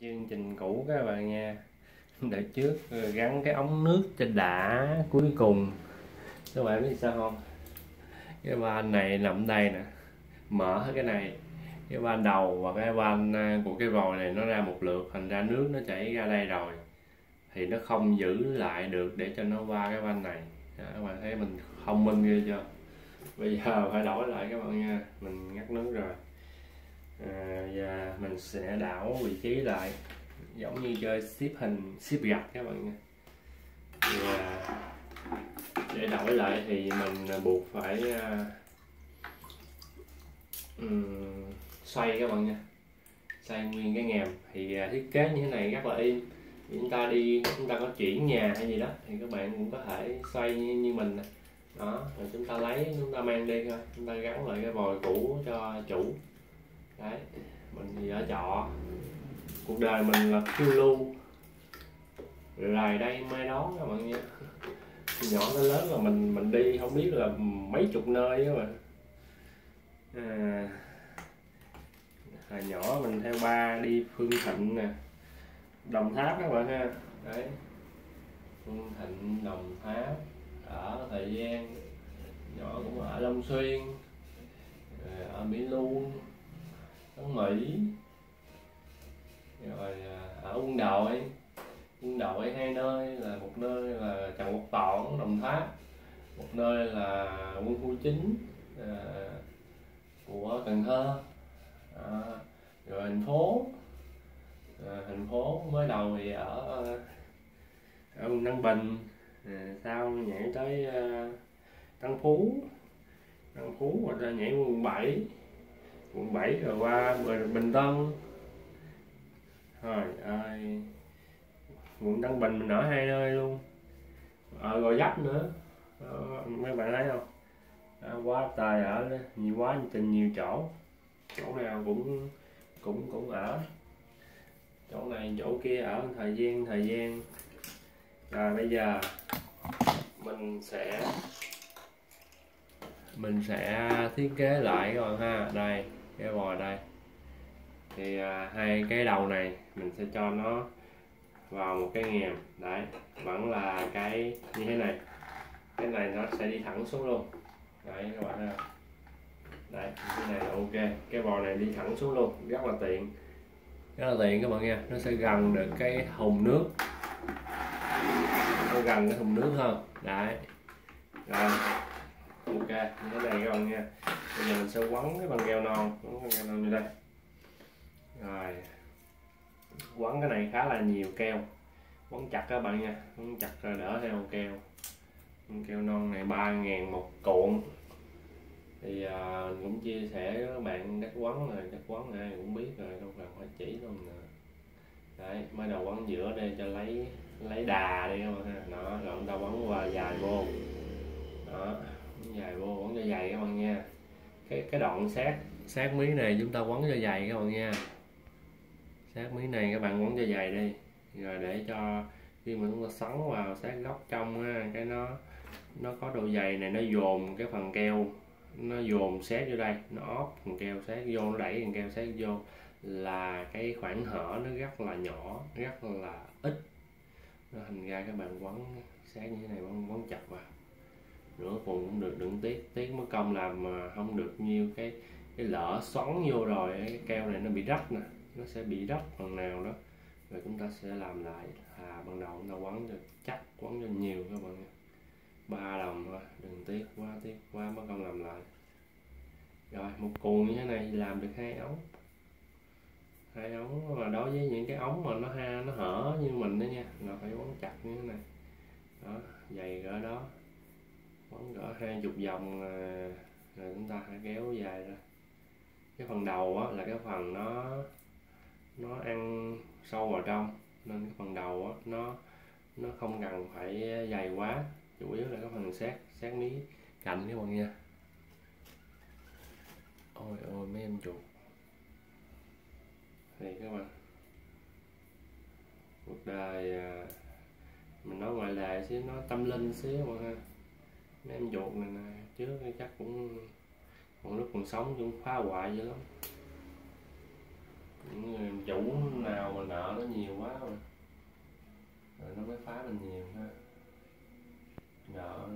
chương trình cũ các bạn nha. Đợt trước ờ, gắn cái ống nước cho đã cuối cùng. Các bạn biết sao không? Cái van này nằm đây nè. Mở hết cái này cái van đầu và cái van à, của cái vòi này nó ra một lượt thành ra nước nó chảy ra đây rồi. Thì nó không giữ lại được để cho nó qua cái van này. Đó, các bạn thấy mình thông minh ghê chưa? Bây giờ phải đổi lại các bạn nha. Mình ngắt nước rồi à, sẽ đảo vị trí lại giống như chơi xếp hình xếp gạch các bạn nha. Và để đổi lại thì mình à, buộc phải uh, um, xoay các bạn nha. Xoay nguyên cái ngàm. Thì uh, thiết kế như thế này rất là im chúng ta đi chúng ta có chuyển nhà hay gì đó thì các bạn cũng có thể xoay như, như mình nè. Đó rồi chúng ta lấy chúng ta mang đi thôi. Chúng ta gắn lại cái vòi cũ cho chủ. Đấy mình thì ở trọ. Cuộc đời mình là phiêu lưu. Rài đây mai đó các bạn nha nhỏ tới lớn là mình mình đi không biết là mấy chục nơi á mà. À, hồi nhỏ mình theo ba đi phương thịnh nè. Đồng tháp các bạn ha. Đấy. Phương thịnh đồng tháp ở thời gian nhỏ cũng ở long xuyên. Ở mỹ luông ở mỹ. Rồi ở quân đội. Quân đội hai nơi là một nơi là trần quốc toản đồng tháp một nơi là quân khu chính à, của cần thơ. À, rồi thành phố. À, thành phố mới đầu thì ở ở quận Tân Bình à, sau nhảy tới à, Tân Phú. Tân Phú rồi ra nhảy quận 7 quận 7 rồi qua Bình Tân. Rồi ơi. Quận Tân Bình mình ở hai nơi luôn. Ở Gò Vấp nữa. Ờ, mấy bạn thấy không? À, quá tài ở nhiều quá tình nhiều chỗ. Chỗ nào cũng cũng cũng ở. Chỗ này chỗ kia ở thời gian thời gian. Rồi bây giờ mình sẽ mình sẽ thiết kế lại rồi ha. Đây cái vòi đây. Thì à, hai cái đầu này mình sẽ cho nó vào một cái ngàm đấy vẫn là cái như thế này. Cái này nó sẽ đi thẳng xuống luôn. Đấy các bạn thấy không? Đấy cái này là ok. Cái vòi này đi thẳng xuống luôn rất là tiện. Rất là tiện các bạn nha. Nó sẽ gần được cái thùng nước. Nó gần cái thùng nước hơn. Đấy. Rồi ok. Như thế này các bạn nha bây giờ mình sẽ quấn cái băng keo non quấn băng keo non như đây. Rồi quấn cái này khá là nhiều keo. Quấn chặt các bạn nha quấn chặt rồi đỡ theo keo. Keo non này ba ngàn một cuộn. Thì à, cũng chia sẻ với các bạn cách quấn rồi cách quấn ai cũng biết rồi không cần phải chỉ luôn nè đấy mới đầu quấn giữa đây cho lấy lấy đà đi các bạn ha. Đó rồi chúng ta quấn qua dài vô. Đó dài vô quấn cho dày các bạn nha cái cái đoạn sát. Sát mí này chúng ta quấn cho dày các bạn nha. Sát miếng này các bạn quấn cho dày đi. Rồi để cho khi mà chúng ta xoắn vào sát góc trong ha, cái nó nó có độ dày này nó dồn cái phần keo nó dồn sát vô đây nó óp phần keo sát vô nó đẩy phần keo sát vô là cái khoảng hở nó rất là nhỏ rất là ít. Nó thành ra các bạn quấn sát như thế này quấn, quấn chặt vào nửa phần cũng được, đừng tiếc tiếc mất công làm mà không được nhiêu cái cái lỡ xoắn vô rồi, cái keo này nó bị rách nè, nó sẽ bị rách phần nào đó. Rồi chúng ta sẽ làm lại à ban đầu chúng ta quấn cho chắc, quấn cho nhiều các bạn ba đồng thôi, đừng tiếc quá tiếc quá, mất công làm lại. Rồi, một cuộn như thế này làm được hai ống. Hai ống mà đối với những cái ống mà nó ha, nó hở như mình đó nha, là phải quấn chặt như thế này. Đó, dày cỡ đó quấn cỡ hai chục vòng à, rồi chúng ta hãy kéo dài ra. Cái phần đầu á là cái phần nó nó ăn sâu vào trong nên cái phần đầu á, nó nó không cần phải dày quá. Chủ yếu là cái phần sát sát mí cạnh các bạn nha. Ôi ôi mấy em chuột thì các bạn. Cuộc đời à, mình nói ngoài lề xíu nó tâm linh xíu mà ha mấy em ruột này nè trước chắc cũng còn lúc còn sống cũng phá hoại dữ lắm. Những người chủ nào mà nợ nó nhiều quá rồi rồi nó mới phá mình nhiều ha. Nợ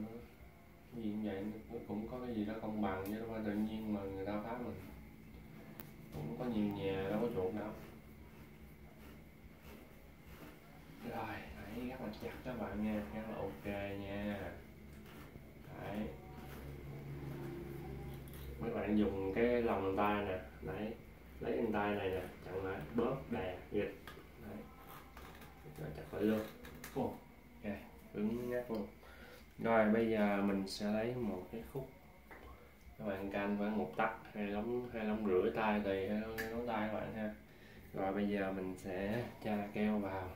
cái gì cũng vậy, nó cũng có cái gì đó công bằng chứ đâu phải tự nhiên mà người ta phá mình. Cũng có nhiều nhà đâu có chuột đâu. Rồi hãy rất là chặt các bạn nha rất là ok nha đấy mấy bạn dùng cái lòng tay nè đấy lấy cái tay này nè chặn lại bóp đè dịch đấy. Rồi chặt lại luôn. Ồ, ok cứng nhắc luôn rồi bây giờ mình sẽ lấy một cái khúc. Các bạn canh khoảng một tấc hay lóng hay lóng rưỡi tay tùy hay ngón tay các bạn ha. Rồi bây giờ mình sẽ tra keo vào.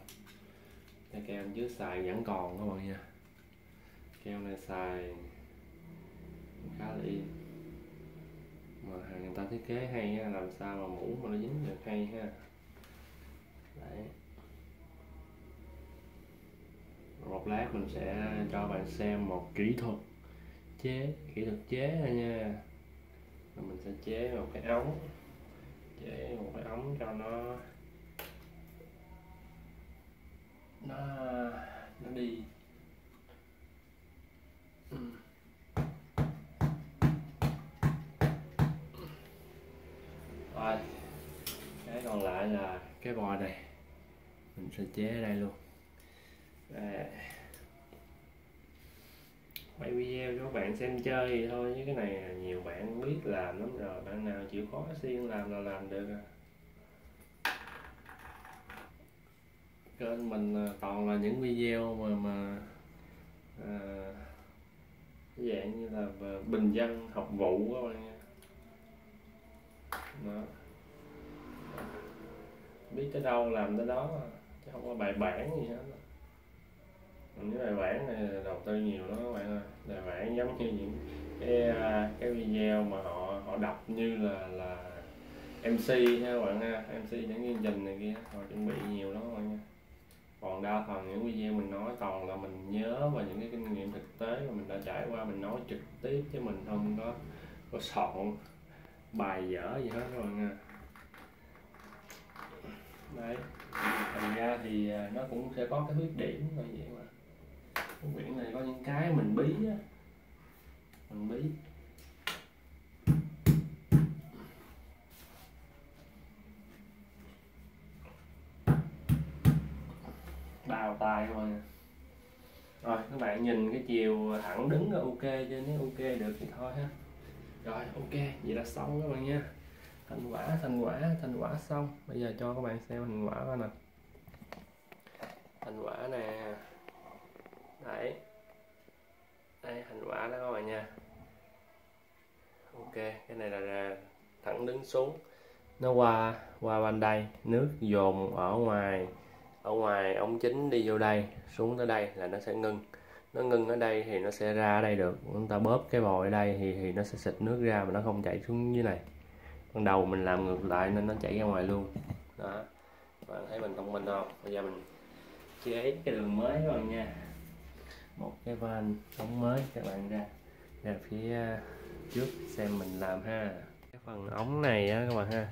Cha keo trước xài vẫn còn các bạn nha. Keo này xài khá là yên mà hàng người ta thiết kế hay ha, làm sao mà mũ mà nó dính được hay ha. Đấy. Một lát mình sẽ cho bạn xem một kỹ thuật chế kỹ thuật chế thôi nha. Mình sẽ chế một cái ống chế một cái ống cho nó nó nó đi. Ừ. thôi cái còn lại là cái bò này mình sẽ chế ở đây luôn đây. quay video cho các bạn xem chơi thì thôi chứ cái này nhiều bạn biết làm lắm rồi bạn nào chịu khó xuyên làm là làm được à. kênh mình à, toàn là những video mà mà à, dạng như là à, bình dân học vụ các bạn nha đó. biết tới đâu làm tới đó chứ không có bài bản gì hết những bài bản này đầu tư nhiều lắm các bạn ơi. Bài bản giống như những cái à, cái video mà họ họ đọc như là là MC ha các bạn ha. MC những chương trình này kia, họ chuẩn bị nhiều lắm các bạn nha. Còn đa phần những video mình nói toàn là mình nhớ và những cái kinh nghiệm thực tế mà mình đã trải qua, mình nói trực tiếp chứ mình không có có soạn bài dở gì hết các bạn nha. Đấy, thành ra thì à, nó cũng sẽ có cái khuyết điểm như vậy mà. Khuyết quyển này có những cái mình bí á. Mình bí. Đào tay rồi à. rồi, các bạn nhìn cái chiều thẳng đứng là ok chứ nếu ok được thì thôi ha rồi, ok, vậy là xong các bạn nha. Thành quả thành quả thành quả xong. Bây giờ cho các bạn xem thành quả coi nè thành quả nè. Đấy. Đây, thành quả đó các bạn nha. Ok, cái này là thẳng đứng xuống. Nó qua qua bên đây. Nước dồn ở ngoài ở ngoài ống chính đi vô đây, xuống tới đây là nó sẽ ngưng nó ngưng ở đây thì nó sẽ ra ở đây được. Chúng ta bóp cái vòi ở đây thì thì nó sẽ xịt nước ra mà nó không chảy xuống dưới này. Ban đầu mình làm ngược lại nên nó chảy ra ngoài luôn. Đó. Bạn thấy mình thông minh không? Bây giờ mình chế cái đường mới các bạn nha. Một cái van ống mới các bạn ra. Ra phía à, trước xem mình làm ha. Cái phần ống này á, các bạn ha.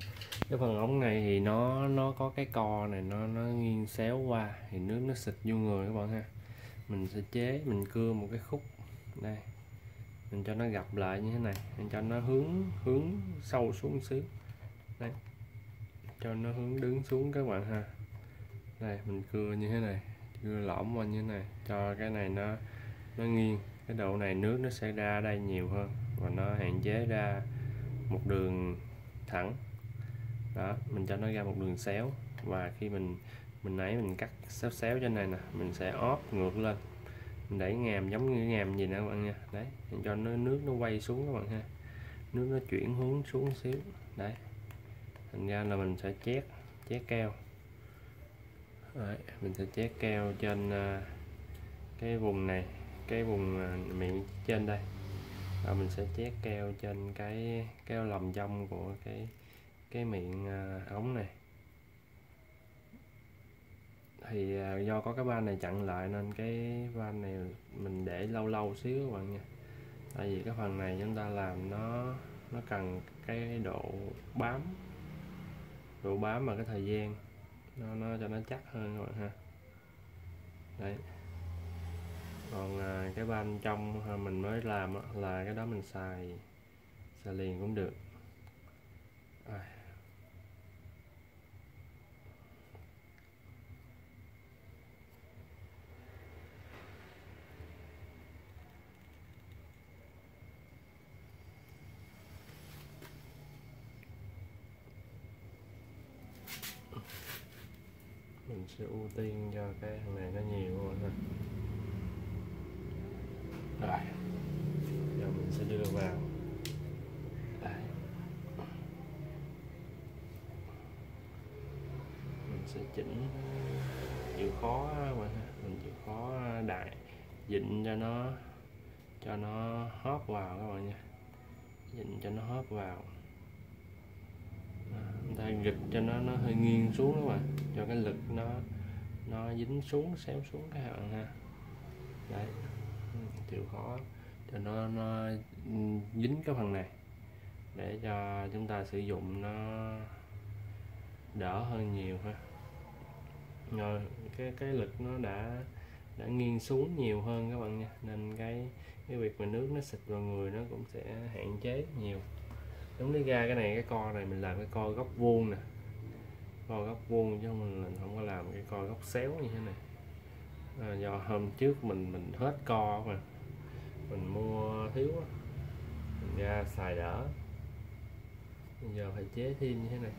Cái phần ống này thì nó nó có cái co này, nó nó nghiêng xéo qua thì nước nó xịt vô người các bạn ha mình sẽ chế, mình cưa một cái khúc. Đây. Mình cho nó gặp lại như thế này. Mình cho nó hướng hướng sâu xuống xíu. Đây. Cho nó hướng đứng xuống các bạn ha. Đây, mình cưa như thế này. Cưa lõm qua như thế này. Cho cái này nó nó nghiêng. Cái độ này nước nó sẽ ra đây nhiều hơn. Và nó hạn chế ra một đường thẳng. Đó, mình cho nó ra một đường xéo. Và khi mình mình nãy mình cắt xéo xéo trên này nè mình sẽ óp ngược lên. Mình đẩy ngàm giống như ngàm gì nè các bạn nha. Đấy mình cho nó nước nó quay xuống các bạn ha. Nước nó chuyển hướng xuống xíu. Đấy thành ra là mình sẽ chét chét keo. Đấy, mình sẽ chét keo trên à, cái vùng này cái vùng à, miệng trên đây. Và mình sẽ chét keo trên cái keo lồng trong của cái cái miệng à, ống này thì à, do có cái van này chặn lại nên cái van này mình để lâu lâu xíu các bạn nha. Tại vì cái phần này chúng ta làm nó nó cần cái độ bám độ bám và cái thời gian. Nó nó cho nó chắc hơn các bạn ha. Đấy. Còn à, cái van trong mình mới làm là cái đó mình xài xài liền cũng được. À. mình sẽ ưu tiên cho cái thằng này nó nhiều hơn ha. Rồi, giờ mình sẽ đưa vào. Đây. Mình sẽ chỉnh. Chịu khó mà ha. mình chịu khó đại dịnh cho nó cho nó hóp vào các bạn nha. Dịnh cho nó hóp vào chúng ta gịch cho nó nó hơi nghiêng xuống các bạn cho cái lực nó nó dính xuống xéo xuống các bạn ha. Đấy. Ừ, chịu khó. Cho nó nó dính cái phần này. Để cho chúng ta sử dụng nó đỡ hơn nhiều ha. Rồi, cái cái lực nó đã đã nghiêng xuống nhiều hơn các bạn nha. Nên cái cái việc mà nước nó xịt vào người nó cũng sẽ hạn chế nhiều đúng lấy ra cái này cái co này mình làm cái co góc vuông nè. Co góc vuông chứ mình, không có làm cái co góc xéo như thế này. À, do hôm trước mình mình hết co mà. Mình mua thiếu mình ra xài đỡ. Bây giờ phải chế thêm như thế này.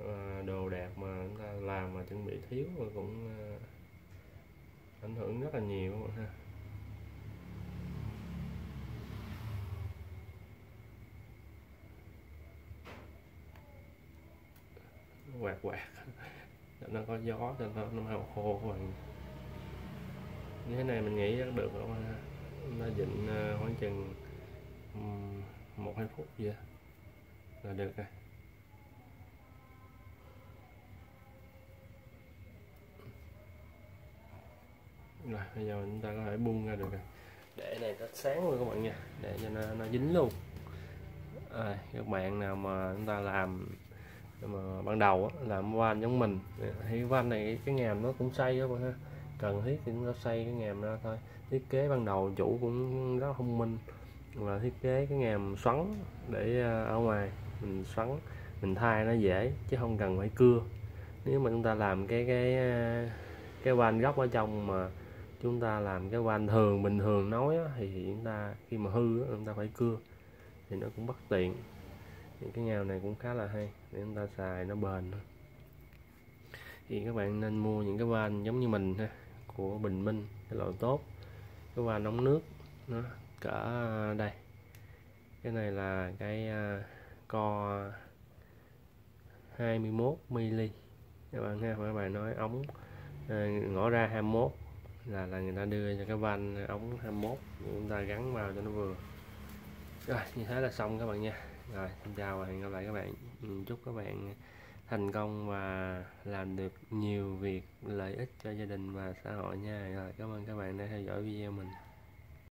À, đồ đạc mà chúng ta làm mà chuẩn bị thiếu mà cũng à, ảnh hưởng rất là nhiều ha. Quạt quạt nó có gió cho nó nó hao khô các bạn như thế này mình nghĩ rất được rồi ha nó dịnh ờ, khoảng chừng một hai phút vậy là được rồi. Rồi bây giờ chúng ta có thể buông ra được rồi. Để này nó sáng luôn các bạn nha. Để cho nó, nó dính luôn. À, các bạn nào mà chúng ta làm mà ban đầu á, làm van giống mình. Thì van này cái ngàm nó cũng xây đó bạn ha. Cần thiết thì chúng ta xây cái ngàm ra thôi. Thiết kế ban đầu chủ cũng rất thông minh. Là thiết kế cái ngàm xoắn để à, ở ngoài. Mình xoắn mình thay nó dễ chứ không cần phải cưa. Nếu mà chúng ta làm cái cái à, cái van góc ở trong mà chúng ta làm cái van thường bình thường nói á, thì chúng ta khi mà hư á, chúng ta phải cưa. Thì nó cũng bất tiện những cái ngào này cũng khá là hay, để chúng ta xài nó bền thì các bạn nên mua những cái van giống như mình ha, của Bình Minh, cái loại tốt. Cái van nóng nước, nó cỡ à, đây. Cái này là cái à, co 21 mm các bạn nghe các bạn nói ống à, ngõ ra 21 là là người ta đưa cho cái van ống 21 chúng ta gắn vào cho nó vừa. Rồi, như thế là xong các bạn nha rồi, xin chào và hẹn gặp lại các bạn. Ừ, chúc các bạn thành công và làm được nhiều việc, lợi ích cho gia đình và xã hội nha. Rồi, cảm ơn các bạn đã theo dõi video mình.